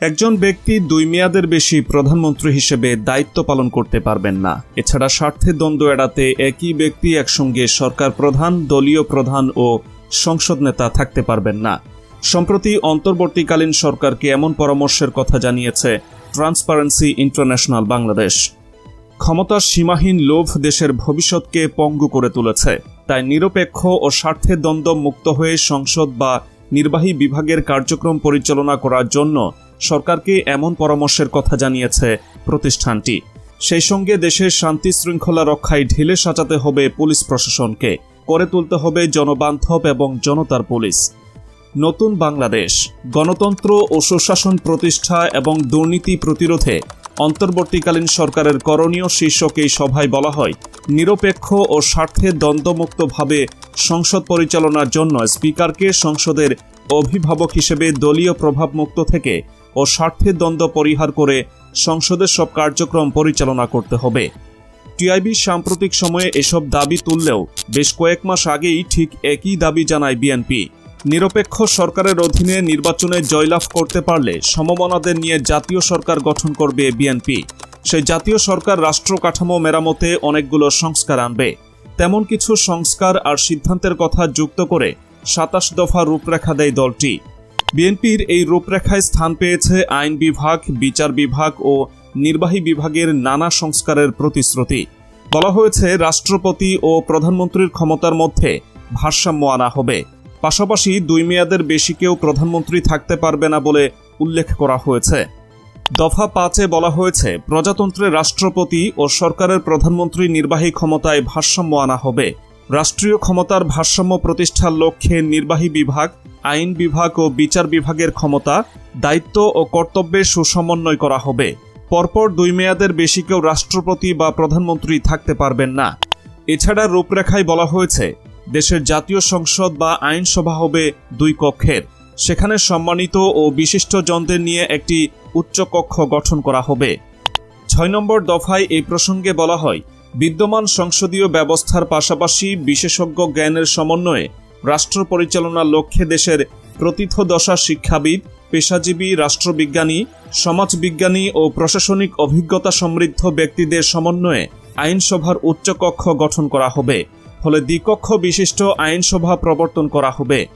একজন ব্যক্তি দুই মেয়াদের বেশি প্রধানমন্ত্রী হিসেবে দায়িত্ব পালন করতে পারবেন না। এছাড়া স্বার্থের দ্বন্দ্ব এড়াতে একই ব্যক্তি একসঙ্গে সরকার প্রধান, দলীয় প্রধান ও সংসদ নেতা থাকতে পারবেন না। সম্প্রতি অন্তর্বর্তীকালীন সরকারকে এমন পরামর্শের কথা জানিয়েছে ট্রান্সপারেন্সি ইন্টারন্যাশনাল বাংলাদেশ। ক্ষমতার সীমাহীন লোভ দেশের ভবিষ্যৎকে পঙ্গু করে তুলেছে। তাই নিরপেক্ষ ও স্বার্থের দ্বন্দ্ব মুক্ত হয়ে সংসদ বা নির্বাহী বিভাগের কার্যক্রম পরিচালনা করার জন্য সরকারকে এমন পরামর্শের কথা জানিয়েছে প্রতিষ্ঠানটি। সেই সঙ্গে দেশের শান্তি শৃঙ্খলা রক্ষায় ঢেলে সাজাতে হবে পুলিশ প্রশাসনকে। করে তুলতে হবে জনবান্ধব এবং জনতার পুলিশ। নতুন বাংলাদেশ, গণতন্ত্র ও সুশাসন প্রতিষ্ঠা এবং দুর্নীতি প্রতিরোধে অন্তর্বর্তীকালীন সরকারের করণীয় শীর্ষক এই সভায় বলা হয়, নিরপেক্ষ ও স্বার্থে দ্বন্দ্বমুক্তভাবে সংসদ পরিচালনার জন্য স্পিকারকে সংসদের অভিভাবক হিসেবে দলীয় প্রভাবমুক্ত থেকে ও স্বার্থের দ্বন্দ্ব পরিহার করে সংসদের সব কার্যক্রম পরিচালনা করতে হবে। টিআইবি সাম্প্রতিক সময়ে এসব দাবি তুললেও বেশ কয়েক মাস আগেই ঠিক একই দাবি জানায় বিএনপি। নিরপেক্ষ সরকারের অধীনে নির্বাচনে জয়লাভ করতে পারলে সমমনাদের নিয়ে জাতীয় সরকার গঠন করবে বিএনপি। সেই জাতীয় সরকার রাষ্ট্র কাঠামো মেরামতে অনেকগুলো সংস্কার আনবে। তেমন কিছু সংস্কার আর সিদ্ধান্তের কথা যুক্ত করে সাতাশ দফা রূপরেখা দেয় দলটি। বিএনপির এই রূপরেখায় স্থান পেয়েছে আইন বিভাগ, বিচার বিভাগ ও নির্বাহী বিভাগের নানা সংস্কারের প্রতিশ্রুতি। বলা হয়েছে, রাষ্ট্রপতি ও প্রধানমন্ত্রীর ক্ষমতার মধ্যে ভারসাম্য আনা হবে। পাশাপাশি দুই মেয়াদের বেশি কেউ প্রধানমন্ত্রী থাকতে পারবে না বলে উল্লেখ করা হয়েছে। দফা পাঁচে বলা হয়েছে, প্রজাতন্ত্রের রাষ্ট্রপতি ও সরকারের প্রধানমন্ত্রী নির্বাহী ক্ষমতায় ভারসাম্য আনা হবে। রাষ্ট্রীয় ক্ষমতার ভারসাম্য প্রতিষ্ঠার লক্ষ্যে নির্বাহী বিভাগ, আইন বিভাগ ও বিচার বিভাগের ক্ষমতা, দায়িত্ব ও কর্তব্যের সুসমন্বয় করা হবে। পরপর দুই মেয়াদের বেশি কেউ রাষ্ট্রপতি বা প্রধানমন্ত্রী থাকতে পারবেন না। এছাড়া রূপরেখায় বলা হয়েছে, দেশের জাতীয় সংসদ বা আইনসভা হবে দুই কক্ষের। সেখানে সম্মানিত ও বিশিষ্ট জনদের নিয়ে একটি উচ্চকক্ষ গঠন করা হবে। ছয় নম্বর দফায় এই প্রসঙ্গে বলা হয় বিদ্যমান সংসদীয় ব্যবস্থার পাশাপাশি বিশেষজ্ঞ জ্ঞানের সমন্বয়ে রাষ্ট্র পরিচালনার লক্ষ্যে দেশের প্রতিথদশা শিক্ষাবিদ, পেশাজীবী, রাষ্ট্রবিজ্ঞানী, সমাজবিজ্ঞানী ও প্রশাসনিক অভিজ্ঞতা সমৃদ্ধ ব্যক্তিদের সমন্বয়ে আইনসভার উচ্চকক্ষ গঠন করা হবে। ফলে দ্বিকক্ষ বিশিষ্ট আইনসভা প্রবর্তন করা হবে।